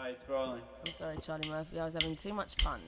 Hi, it's I'm sorry, Charlie Murphy. I was having too much fun.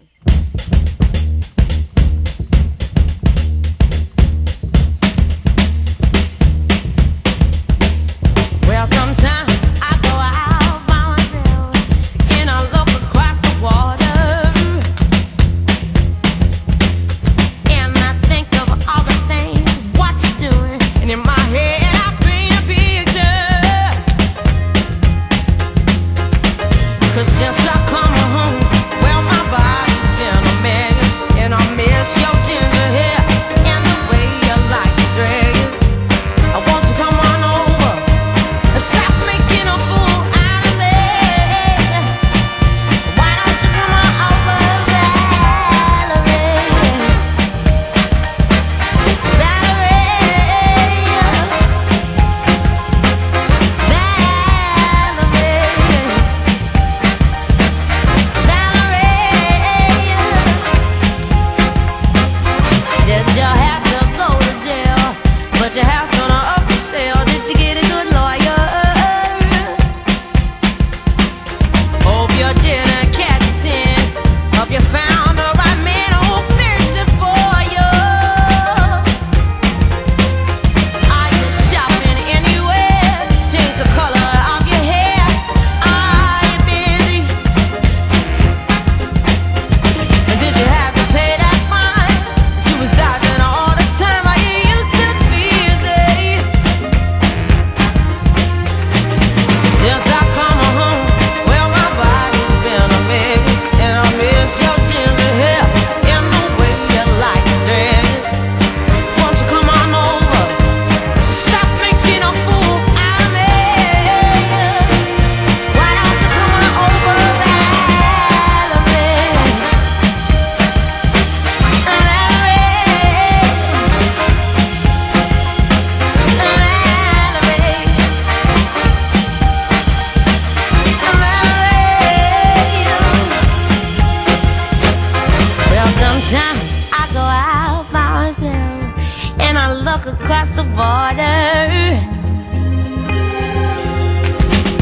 Sometimes I go out by myself and I look across the border.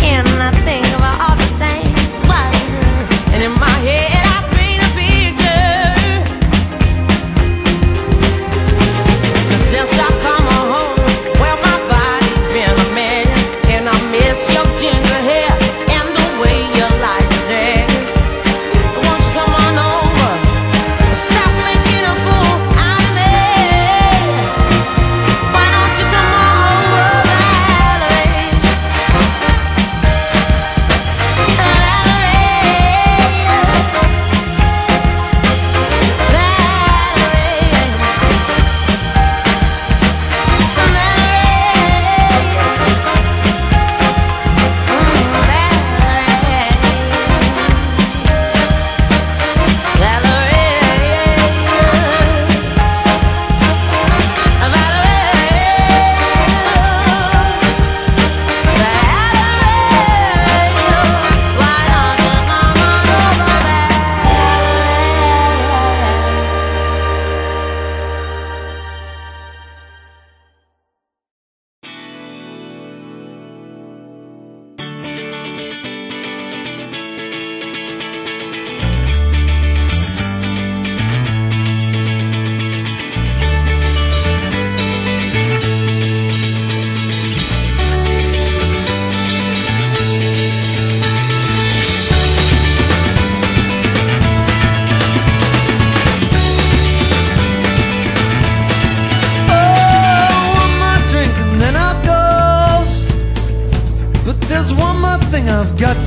And I think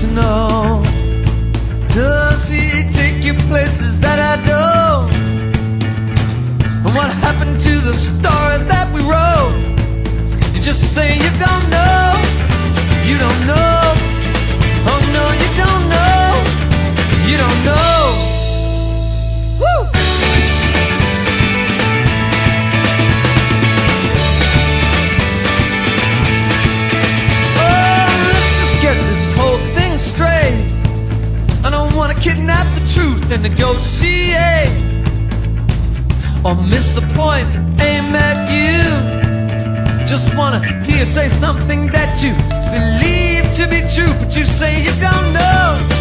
to know Does he take you places that I don't? And what happened to the story that we wrote? You just say you're gone negotiate eh? or miss the point aim at you. Just wanna hear say something that you believe to be true, but you say you don't know.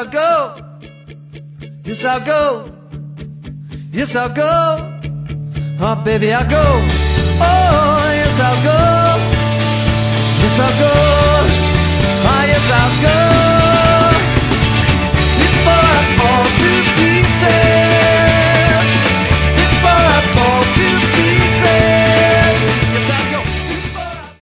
I'll go. Yes, I'll go. Yes, I'll go. Oh, baby, I'll go. Oh, yes, I'll go. Yes, I'll go. Oh, yes, I'll go.